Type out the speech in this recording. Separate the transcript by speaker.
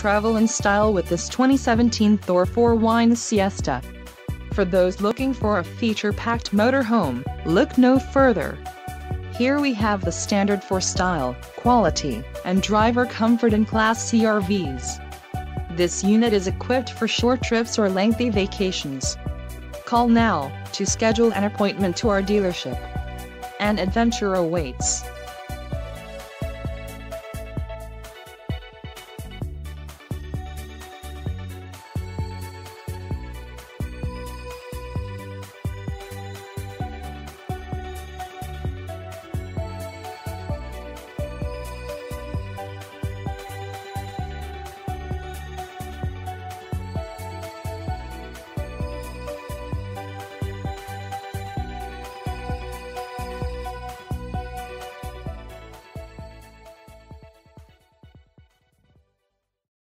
Speaker 1: Travel in style with this 2017 Thor Four Winds Siesta. For those looking for a feature-packed motorhome, look no further. Here we have the standard for style, quality, and driver comfort in Class C RVs. This unit is equipped for short trips or lengthy vacations. Call now to schedule an appointment to our dealership. An adventure awaits.